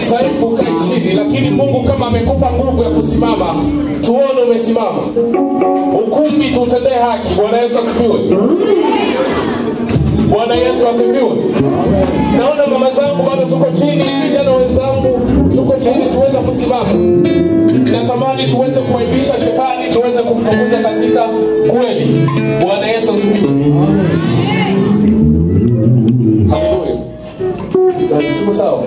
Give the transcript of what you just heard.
dhaifu, ukae chini, lakini Mungu kama amekupa nguvu ya kusimama, tuone umesimama. Ukumbi tutendee haki. Bwana Yesu asifiwe. Bwana Yesu asifiwe. Naona mama zangu bado tuko chini, vijana wenzangu tuko chini, tuweze kusimama. Natamani tuweze kuaibisha shetani, tuweze kumpunguza katika kweli. Bwana Yesu asifiwe. Amen. Tuko sawa?